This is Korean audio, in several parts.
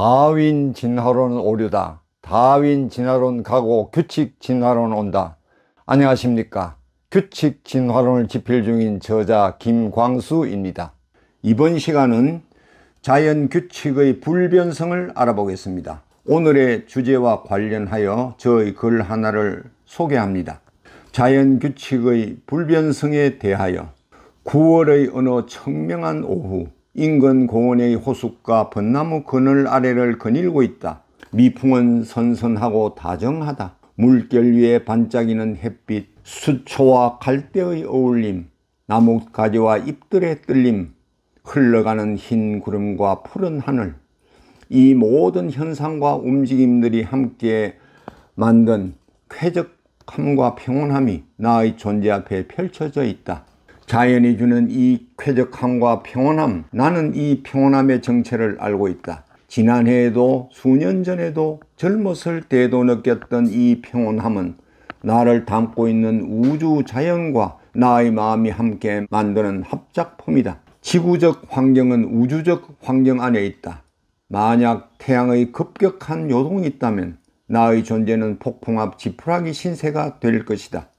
다윈 진화론 오류다. 다윈 진화론 가고 규칙 진화론 온다. 안녕하십니까. 규칙 진화론을 집필 중인 저자 김광수입니다. 이번 시간은 자연 규칙의 불변성을 알아보겠습니다. 오늘의 주제와 관련하여 저의 글 하나를 소개합니다. 자연 규칙의 불변성에 대하여 9월의 어느 청명한 오후 인근 공원의 호숫가 벚나무 그늘 아래를 거닐고 있다. 미풍은 선선하고 다정하다. 물결 위에 반짝이는 햇빛, 수초와 갈대의 어울림, 나뭇가지와 잎들의 뜰림, 흘러가는 흰 구름과 푸른 하늘, 이 모든 현상과 움직임들이 함께 만든 쾌적함과 평온함이 나의 존재 앞에 펼쳐져 있다. 자연이 주는 이 쾌적함과 평온함, 나는 이 평온함의 정체를 알고 있다. 지난해에도 수년 전에도 젊었을 때도 느꼈던 이 평온함은 나를 담고 있는 우주 자연과 나의 마음이 함께 만드는 합작품이다. 지구적 환경은 우주적 환경 안에 있다. 만약 태양의 급격한 요동이 있다면 나의 존재는 폭풍 앞 지푸라기 신세가 될 것이다.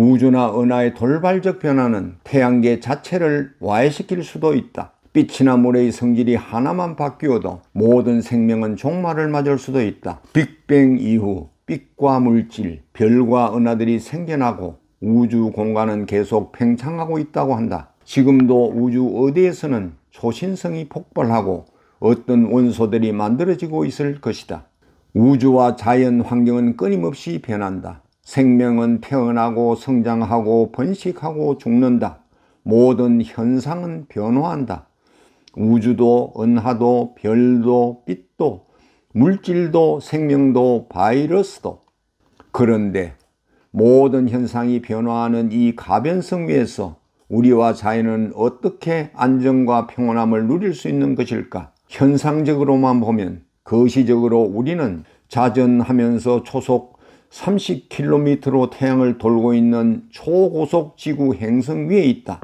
우주나 은하의 돌발적 변화는 태양계 자체를 와해시킬 수도 있다. 빛이나 물의 성질이 하나만 바뀌어도 모든 생명은 종말을 맞을 수도 있다. 빅뱅 이후 빛과 물질, 별과 은하들이 생겨나고 우주 공간은 계속 팽창하고 있다고 한다. 지금도 우주 어디에서는 초신성이 폭발하고 어떤 원소들이 만들어지고 있을 것이다. 우주와 자연 환경은 끊임없이 변한다. 생명은 태어나고 성장하고 번식하고 죽는다. 모든 현상은 변화한다. 우주도 은하도 별도 빛도 물질도 생명도 바이러스도 그런데 모든 현상이 변화하는 이 가변성 위에서 우리와 자연은 어떻게 안정과 평온함을 누릴 수 있는 것일까? 현상적으로만 보면 거시적으로 우리는 자전하면서 초속 30km로 태양을 돌고 있는 초고속 지구 행성 위에 있다.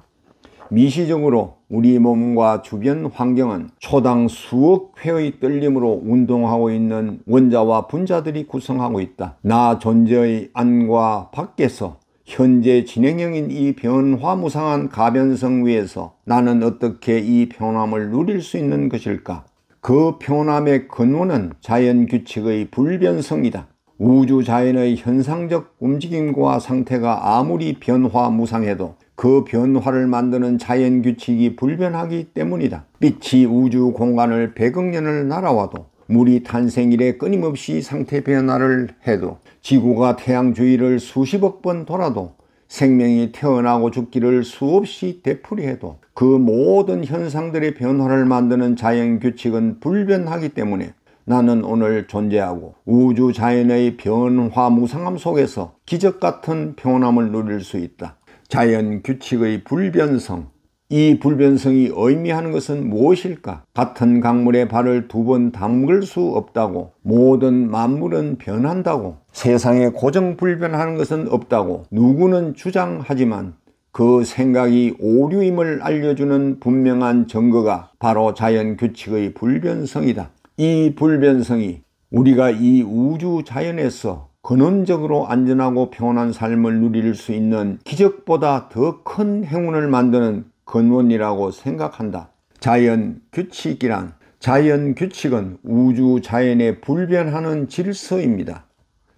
미시적으로 우리 몸과 주변 환경은 초당 수억 회의 떨림으로 운동하고 있는 원자와 분자들이 구성하고 있다. 나 존재의 안과 밖에서 현재 진행형인 이 변화무상한 가변성 위에서 나는 어떻게 이 평온함을 누릴 수 있는 것일까? 그 평온함의 근원은 자연 규칙의 불변성이다. 우주 자연의 현상적 움직임과 상태가 아무리 변화무상해도 그 변화를 만드는 자연 규칙이 불변하기 때문이다. 빛이 우주 공간을 100억 년을 날아와도 물이 탄생 이래 끊임없이 상태 변화를 해도 지구가 태양 주위를 수십억 번 돌아도 생명이 태어나고 죽기를 수없이 되풀이해도 그 모든 현상들의 변화를 만드는 자연 규칙은 불변하기 때문에 나는 오늘 존재하고 우주 자연의 변화 무상함 속에서 기적 같은 평온함을 누릴 수 있다. 자연 규칙의 불변성. 이 불변성이 의미하는 것은 무엇일까? 같은 강물에 발을 두 번 담글 수 없다고, 모든 만물은 변한다고, 세상에 고정 불변하는 것은 없다고 누구는 주장하지만 그 생각이 오류임을 알려주는 분명한 증거가 바로 자연 규칙의 불변성이다. 이 불변성이 우리가 이 우주 자연에서 근원적으로 안전하고 평온한 삶을 누릴 수 있는 기적보다 더 큰 행운을 만드는 근원이라고 생각한다. 자연 규칙이란 자연 규칙은 우주 자연에 불변하는 질서입니다.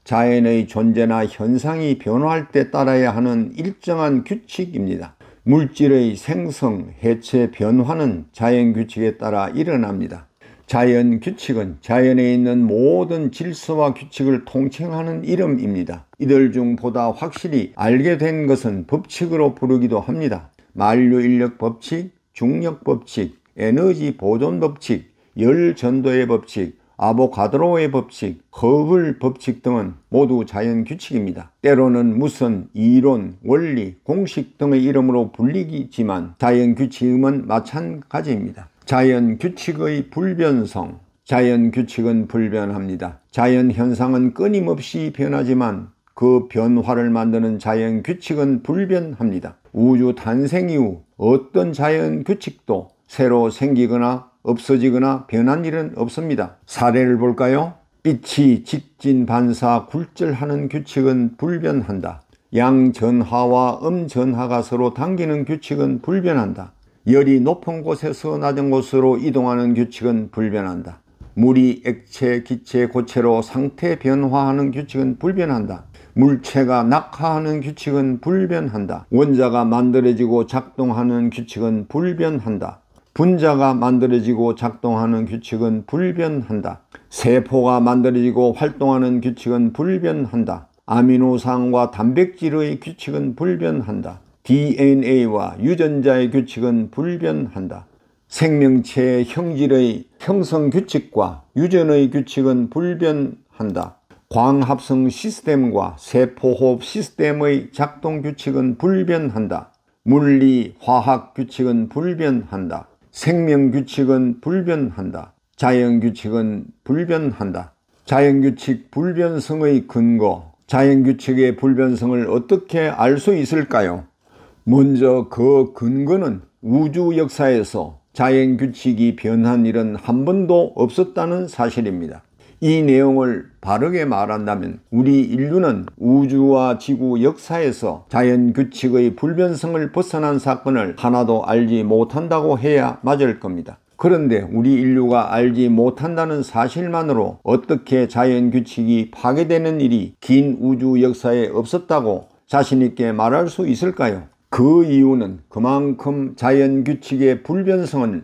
자연의 존재나 현상이 변화할 때 따라야 하는 일정한 규칙입니다. 물질의 생성, 해체, 변화는 자연 규칙에 따라 일어납니다. 자연 규칙은 자연에 있는 모든 질서와 규칙을 통칭하는 이름입니다. 이들 중 보다 확실히 알게 된 것은 법칙으로 부르기도 합니다. 만류 인력 법칙, 중력 법칙, 에너지 보존 법칙, 열 전도의 법칙, 아보가드로의 법칙, 허블 법칙 등은 모두 자연 규칙입니다. 때로는 무슨 이론, 원리, 공식 등의 이름으로 불리지만 자연 규칙은 마찬가지입니다. 자연 규칙의 불변성. 자연 규칙은 불변합니다. 자연 현상은 끊임없이 변하지만 그 변화를 만드는 자연 규칙은 불변합니다. 우주 탄생 이후 어떤 자연 규칙도 새로 생기거나 없어지거나 변한 일은 없습니다. 사례를 볼까요? 빛이 직진 반사 굴절하는 규칙은 불변한다. 양전하와 음전하가 서로 당기는 규칙은 불변한다. 열이 높은 곳에서 낮은 곳으로 이동하는 규칙은 불변한다. 물이 액체, 기체, 고체로 상태 변화하는 규칙은 불변한다. 물체가 낙하하는 규칙은 불변한다. 원자가 만들어지고 작동하는 규칙은 불변한다. 분자가 만들어지고 작동하는 규칙은 불변한다. 세포가 만들어지고 활동하는 규칙은 불변한다. 아미노산과 단백질의 규칙은 불변한다. DNA와 유전자의 규칙은 불변한다. 생명체의 형질의 형성 규칙과 유전의 규칙은 불변한다. 광합성 시스템과 세포호흡 시스템의 작동 규칙은 불변한다. 물리, 화학 규칙은 불변한다. 생명 규칙은 불변한다. 자연 규칙은 불변한다. 자연 규칙 불변성의 근거, 자연 규칙의 불변성을 어떻게 알 수 있을까요? 먼저 그 근거는 우주 역사에서 자연 규칙이 변한 일은 한 번도 없었다는 사실입니다. 이 내용을 바르게 말한다면 우리 인류는 우주와 지구 역사에서 자연 규칙의 불변성을 벗어난 사건을 하나도 알지 못한다고 해야 맞을 겁니다. 그런데 우리 인류가 알지 못한다는 사실만으로 어떻게 자연 규칙이 파괴되는 일이 긴 우주 역사에 없었다고 자신있게 말할 수 있을까요? 그 이유는 그만큼 자연 규칙의 불변성은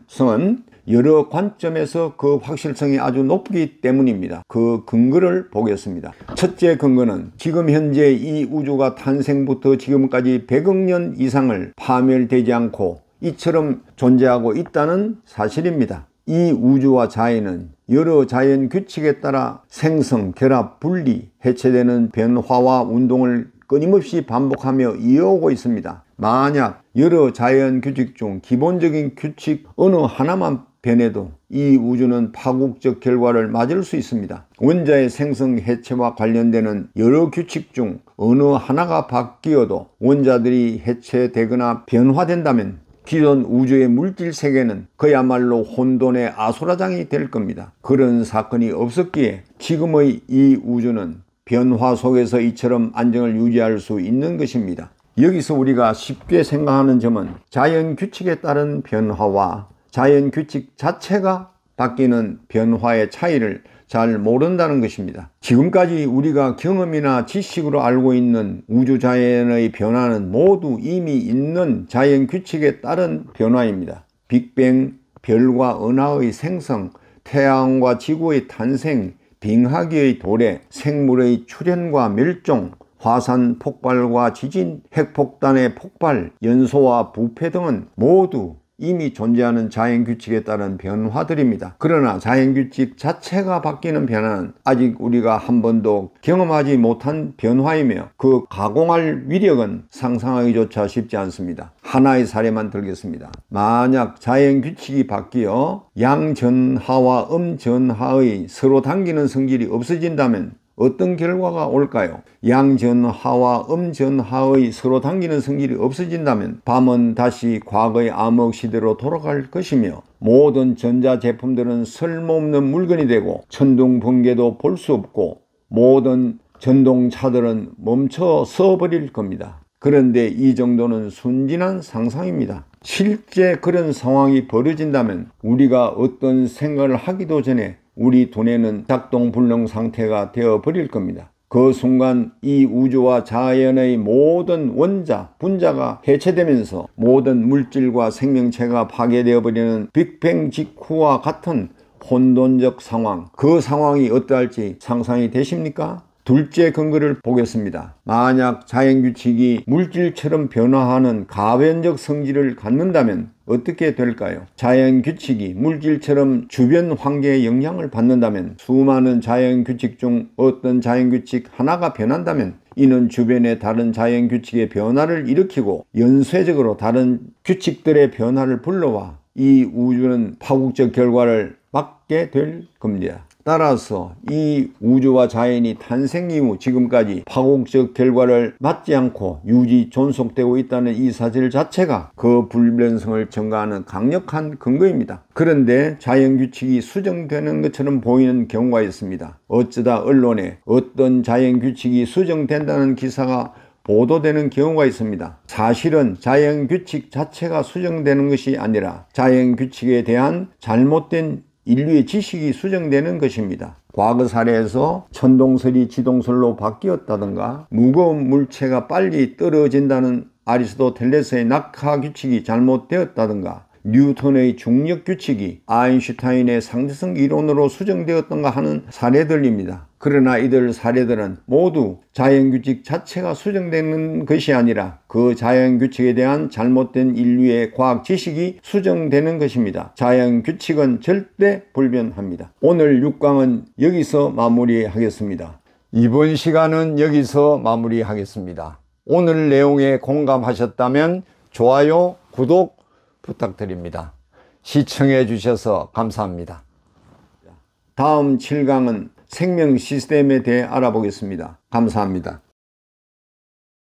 여러 관점에서 그 확실성이 아주 높기 때문입니다. 그 근거를 보겠습니다. 첫째 근거는 지금 현재 이 우주가 탄생부터 지금까지 100억 년 이상을 파멸되지 않고 이처럼 존재하고 있다는 사실입니다. 이 우주와 자연은 여러 자연 규칙에 따라 생성, 결합, 분리, 해체되는 변화와 운동을 끊임없이 반복하며 이어오고 있습니다. 만약 여러 자연 규칙 중 기본적인 규칙 어느 하나만 변해도 이 우주는 파국적 결과를 맞을 수 있습니다. 원자의 생성 해체와 관련되는 여러 규칙 중 어느 하나가 바뀌어도 원자들이 해체되거나 변화된다면 기존 우주의 물질 세계는 그야말로 혼돈의 아수라장이 될 겁니다. 그런 사건이 없었기에 지금의 이 우주는 변화 속에서 이처럼 안정을 유지할 수 있는 것입니다. 여기서 우리가 쉽게 생각하는 점은 자연 규칙에 따른 변화와 자연 규칙 자체가 바뀌는 변화의 차이를 잘 모른다는 것입니다. 지금까지 우리가 경험이나 지식으로 알고 있는 우주 자연의 변화는 모두 이미 있는 자연 규칙에 따른 변화입니다. 빅뱅, 별과 은하의 생성, 태양과 지구의 탄생, 빙하기의 도래, 생물의 출현과 멸종, 화산 폭발과 지진, 핵폭탄의 폭발, 연소와 부패 등은 모두 이미 존재하는 자연규칙에 따른 변화들입니다. 그러나 자연규칙 자체가 바뀌는 변화는 아직 우리가 한 번도 경험하지 못한 변화이며 그 가공할 위력은 상상하기조차 쉽지 않습니다. 하나의 사례만 들겠습니다. 만약 자연규칙이 바뀌어 양전하와 음전하의 서로 당기는 성질이 없어진다면 어떤 결과가 올까요? 양전하와 음전하의 서로 당기는 성질이 없어진다면 밤은 다시 과거의 암흑 시대로 돌아갈 것이며 모든 전자제품들은 쓸모없는 물건이 되고 천둥 번개도 볼 수 없고 모든 전동차들은 멈춰 서버릴 겁니다. 그런데 이 정도는 순진한 상상입니다. 실제 그런 상황이 벌어진다면 우리가 어떤 생각을 하기도 전에 우리 두뇌는 작동불능 상태가 되어 버릴 겁니다. 그 순간 이 우주와 자연의 모든 원자, 분자가 해체되면서 모든 물질과 생명체가 파괴되어 버리는 빅뱅 직후와 같은 혼돈적 상황, 그 상황이 어떠할지 상상이 되십니까? 둘째 근거를 보겠습니다. 만약 자연규칙이 물질처럼 변화하는 가변적 성질을 갖는다면 어떻게 될까요? 자연 규칙이 물질처럼 주변 환경에 영향을 받는다면 수많은 자연 규칙 중 어떤 자연 규칙 하나가 변한다면 이는 주변의 다른 자연 규칙의 변화를 일으키고 연쇄적으로 다른 규칙들의 변화를 불러와 이 우주는 파국적 결과를 맞게 될 겁니다. 따라서 이 우주와 자연이 탄생 이후 지금까지 파국적 결과를 맞지 않고 유지 존속되고 있다는 이 사실 자체가 그 불변성을 증가하는 강력한 근거입니다. 그런데 자연 규칙이 수정되는 것처럼 보이는 경우가 있습니다. 어쩌다 언론에 어떤 자연 규칙이 수정된다는 기사가 보도되는 경우가 있습니다. 사실은 자연 규칙 자체가 수정되는 것이 아니라 자연 규칙에 대한 잘못된 인류의 지식이 수정되는 것입니다. 과거 사례에서 천동설이 지동설로 바뀌었다든가 무거운 물체가 빨리 떨어진다는 아리스토텔레스의 낙하 규칙이 잘못되었다든가 뉴턴의 중력 규칙이 아인슈타인의 상대성 이론으로 수정되었던가 하는 사례들입니다. 그러나 이들 사례들은 모두 자연규칙 자체가 수정되는 것이 아니라 그 자연규칙에 대한 잘못된 인류의 과학 지식이 수정되는 것입니다. 자연규칙은 절대 불변합니다. 오늘 6강은 여기서 마무리하겠습니다. 이번 시간은 여기서 마무리하겠습니다. 오늘 내용에 공감하셨다면 좋아요, 구독 부탁드립니다. 시청해 주셔서 감사합니다. 다음 7강은 생명 시스템에 대해 알아보겠습니다. 감사합니다.